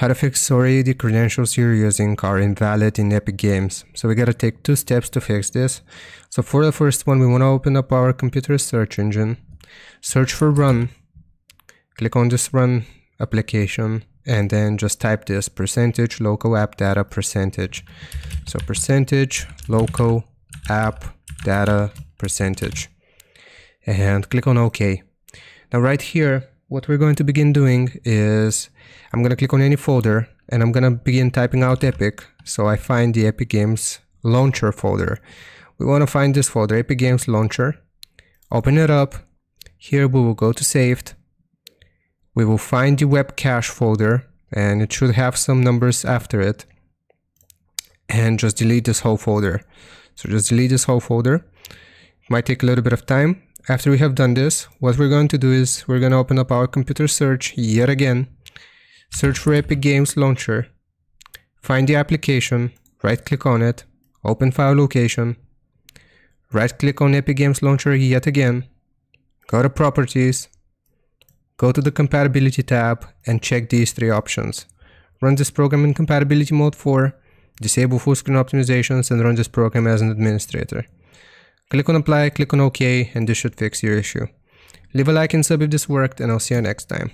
How to fix sorry the credentials you're using are invalid in Epic Games. So we gotta take two steps to fix this. So for the first one, we wanna open up our computer search engine, search for run, click on this run application, and then just type this percentage local app data percentage. So percentage local app data percentage and click on OK. Now right here, what we're going to begin doing is I'm going to click on any folder and I'm going to begin typing out Epic. So I find the Epic Games launcher folder. We want to find this folder, Epic Games launcher. Open it up. Here we will go to saved. We will find the web cache folder and it should have some numbers after it. And just delete this whole folder. So just delete this whole folder. It might take a little bit of time. After we have done this, what we're going to do is we're going to open up our computer search yet again. Search for Epic Games Launcher, find the application, right click on it, open file location, right click on Epic Games Launcher yet again, go to properties, go to the compatibility tab and check these three options. Run this program in compatibility mode 4, disable full screen optimizations and run this program as an administrator. Click on apply, click on OK and this should fix your issue. Leave a like and sub if this worked and I'll see you next time.